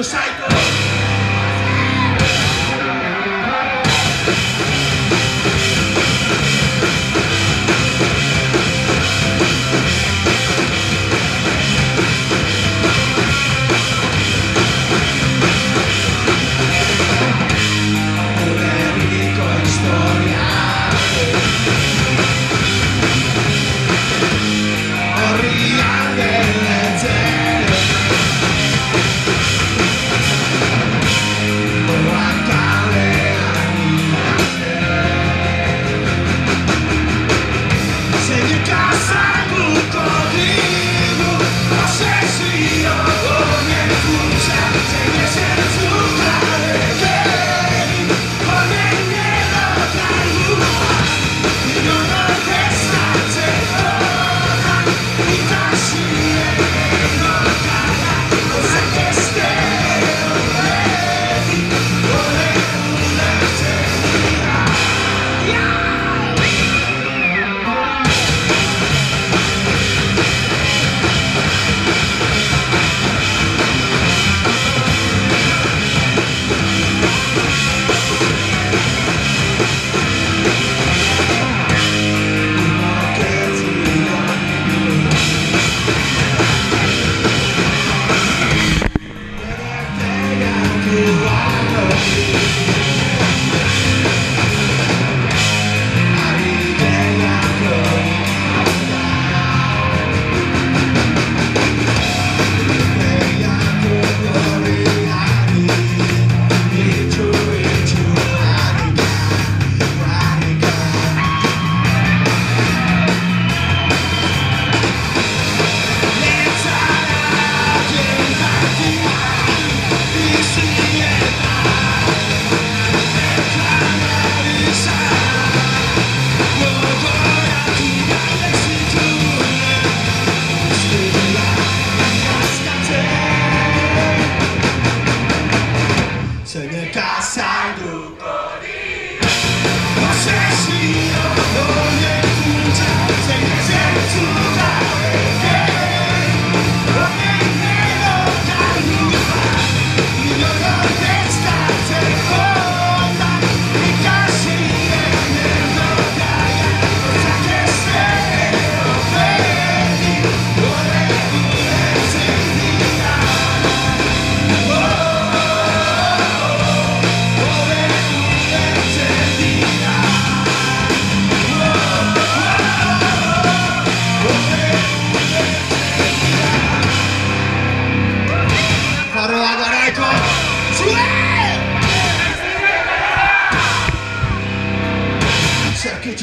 disciples.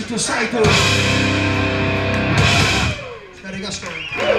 Certo, to cycle. Scaricascolo.